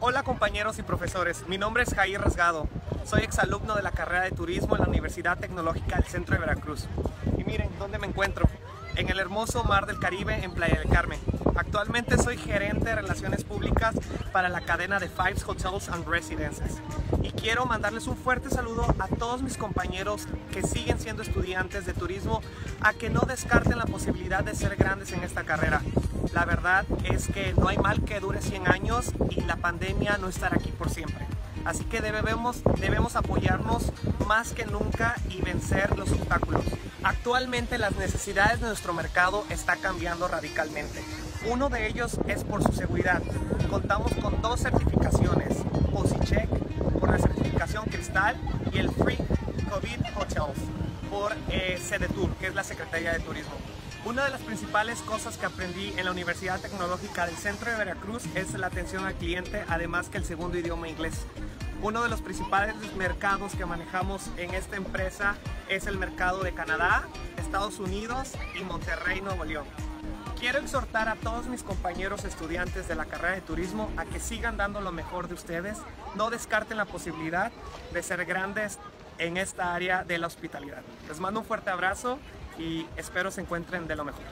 Hola compañeros y profesores, mi nombre es Jair Rasgado. Soy exalumno de la carrera de turismo en la Universidad Tecnológica del Centro de Veracruz. Y miren, ¿dónde me encuentro? En el hermoso mar del Caribe en Playa del Carmen. Actualmente soy gerente de relaciones públicas para la cadena de Fives Hotels and Residences. Y quiero mandarles un fuerte saludo a todos mis compañeros que siguen siendo estudiantes de turismo a que no descarten la posibilidad de ser grandes en esta carrera. La verdad es que no hay mal que dure 100 años y la pandemia no estará aquí por siempre. Así que debemos, debemos apoyarnos más que nunca y vencer los obstáculos. Actualmente las necesidades de nuestro mercado están cambiando radicalmente. Uno de ellos es por su seguridad. Contamos con dos certificaciones, PosiCheck por la certificación Cristal y el Free COVID Hotels por eh, que es la Secretaría de Turismo. Una de las principales cosas que aprendí en la Universidad Tecnológica del Centro de Veracruz es la atención al cliente, además que el segundo idioma inglés. Uno de los principales mercados que manejamos en esta empresa es el mercado de Canadá, Estados Unidos y Monterrey, Nuevo León. Quiero exhortar a todos mis compañeros estudiantes de la carrera de turismo a que sigan dando lo mejor de ustedes, no descarten la posibilidad de ser grandes en esta área de la hospitalidad. Les mando un fuerte abrazo y espero se encuentren de lo mejor.